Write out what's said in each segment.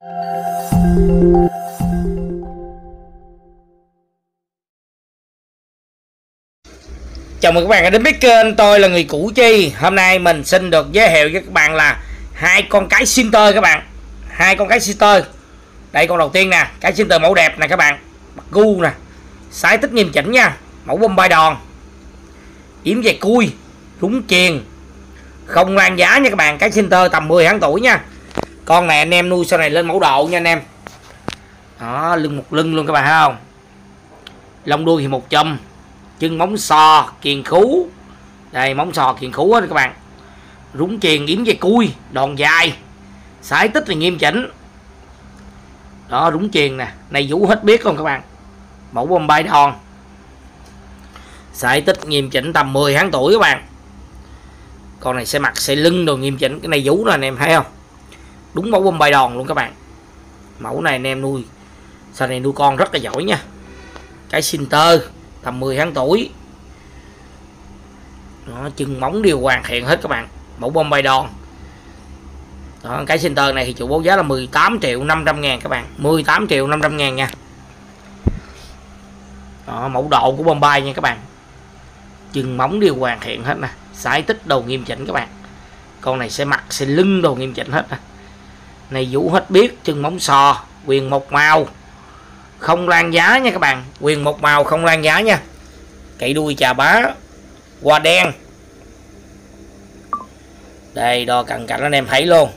Chào mừng các bạn đến với kênh tôi là người cũ chi. Hôm nay mình xin được giới thiệu với các bạn là hai con cái Sinter các bạn. Hai con cái Sinter đây, con đầu tiên nè, cái Sinter mẫu đẹp nè các bạn. Mặt gu nè sái tích nghiêm chỉnh nha, mẫu bông bay đòn. Yếm dày cui, rúng chiền. Không lan giá nha các bạn, cái Sinter tầm 10 tháng tuổi nha con này anh em nuôi sau này lên mẫu độ nha anh em. Đó, lưng một lưng luôn các bạn thấy không? Lông đuôi thì một châm chân móng sò, kiền khú. Đây, móng sò, kiền khú đó các bạn. Rúng chiền, yếm dây cui, đòn dài. Sải tích thì nghiêm chỉnh. Đó, rúng chiền nè, này vũ hết biết không các bạn? Mẫu bom bay đòn. Sải tích nghiêm chỉnh tầm 10 tháng tuổi các bạn. Con này sẽ mặt sẽ lưng đồ nghiêm chỉnh. Cái này vũ rồi anh em, thấy không? Đúng mẫu bông bay đòn luôn các bạn. Mẫu này anh em nuôi. Sau này nuôi con rất là giỏi nha. Cái sinh tơ tầm 10 tháng tuổi. Đó, chân móng đều hoàn thiện hết các bạn. Mẫu bông bay đòn. Đó, cái center này thì chủ báo giá là 18 triệu 500 ngàn các bạn. 18 triệu 500 ngàn nha. Đó, mẫu độ của Bombay nha các bạn. Chân móng đều hoàn thiện hết nè. Sải tích đầu nghiêm chỉnh các bạn. Con này sẽ mặt sẽ lưng đồ nghiêm chỉnh hết nè này vũ hết biết chân móng sò, quyền một màu. Không lan giá nha các bạn, quyền một màu không lan giá nha. Cậy đuôi chà bá, hoa đen. Đây, đo cận cảnh anh em thấy luôn.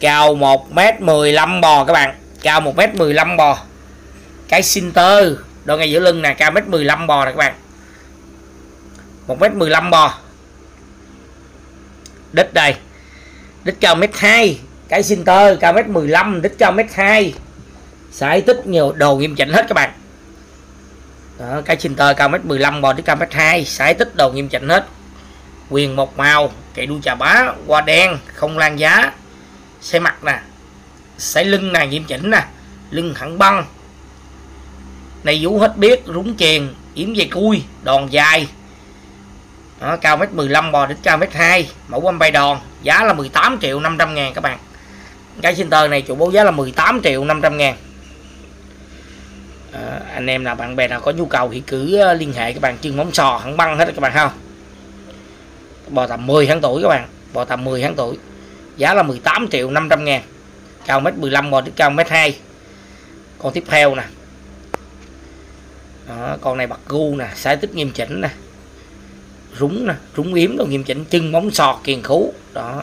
Cao 1m15 bò các bạn, cao 1m15 bò. Cái Sinter, đo ngay giữa lưng nè, cao 1m15 bò nè các bạn. 1m15 bò đít đây. Đít cao mét 2 cái Sinter cao mét 15 đít cao mét 2 sải tích nhiều đồ nghiêm chỉnh hết các bạn. Đó, cái Sinter cao mét 15 bò đít cao mét 2 sải tích đồ nghiêm chỉnh hết. Quyền một màu kệ đuôi trà bá hoa đen không lan giá. Xe mặt nè. Sải lưng nè nghiêm chỉnh nè. Lưng thẳng băng. Này vũ hết biết rúng chèn yếm dây cui đòn dài đó, cao mét 15 bò đến cao mét 2 mẫu bông bay đòn giá là 18 triệu 500 ngàn các bạn. Cái center này chủ bố giá là 18 triệu 500 ngàn. À, anh em là bạn bè nào có nhu cầu thì cứ ờ, liên hệ các bạn chân móng sò hẳn băng hết các bạn không bò tầm 10 tháng tuổi các bạn bò tầm 10 tháng tuổi giá là 18 triệu 500 ngàn. Cao mét 15 bò đến cao mét 2 con tiếp theo nè. Đó, con này bạc gu nè sái tích nghiêm chỉnh nè rúng nè, rúng yếm đồ nghiêm chỉnh chân móng sò kiền khú, đó.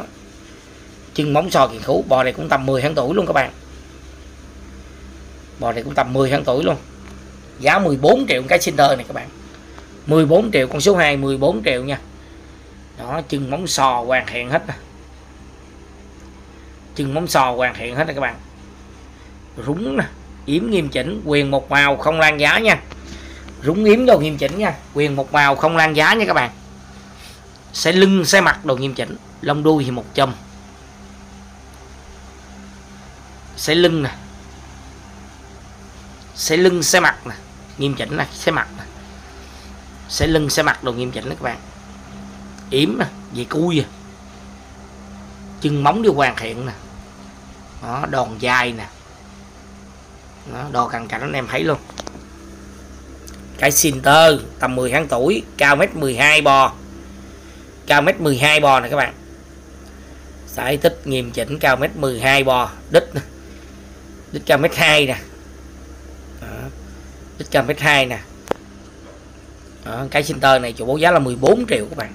Chân móng sò kiền khú, bò này cũng tầm 10 tháng tuổi luôn các bạn. Bò này cũng tầm 10 tháng tuổi luôn. Giá 14 triệu cái center này các bạn. 14 triệu con số 2 14 triệu nha. Đó chân móng sò hoàn thiện hết nè. Chân móng sò hoàn thiện hết nè các bạn. Rúng nè, yếm nghiêm chỉnh, quyền một màu không lan giá nha. Rúng yếm đồ nghiêm chỉnh nha, quyền một màu không lan giá nha các bạn sẽ lưng xe mặt đồ nghiêm chỉnh. Lông đuôi thì một châm. Sẽ lưng nè. Sẽ lưng xe mặt nè. Nghiêm chỉnh nè xe mặt nè. Sẽ lưng xe mặt đồ nghiêm chỉnh nè các bạn. Yếm nè về cui à. chân móng đi hoàn thiện nè. Đó đòn dài nè. Đó, đo cằn cảnh anh em thấy luôn. Cái Sinter tầm 10 tháng tuổi cao mét 12 bò cao mét 12 bò nè các bạn. Sải tích nghiêm chỉnh cao mét 12 bò đít nè đít cao mét 2 nè. Đó. đít cao mét 2 nè. Đó. cái Sinter này chủ bố giá là 14 triệu các bạn.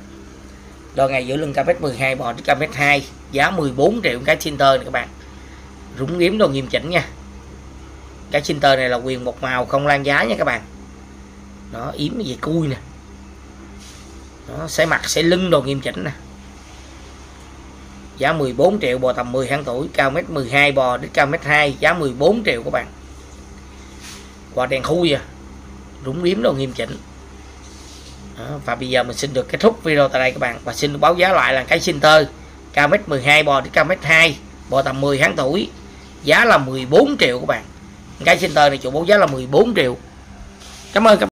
Đo ngày giữa lưng cao mét 12 bò đít cao mét 2 giá 14 triệu cái Sinter này các bạn. Rúng yếm đồ nghiêm chỉnh nha. Cái Sinter này là quyền một màu không lan giá nha các bạn. Đó, yếm gì cui nè đó sẽ mặt sẽ lưng đồ nghiêm chỉnh nè. Giá 14 triệu bò tầm 10 tháng tuổi cao mét 12 bò đến cao mét 2 giá 14 triệu các bạn. Quả đèn khui à rúng điếm đồ nghiêm chỉnh. Đó, và bây giờ mình xin được kết thúc video tại đây các bạn và xin báo giá lại là cái Sinter cao mét 12 bò đến cao mét 2 bò tầm 10 tháng tuổi giá là 14 triệu các bạn. Cái Sinter này chủ báo giá là 14 triệu. Cảm ơn các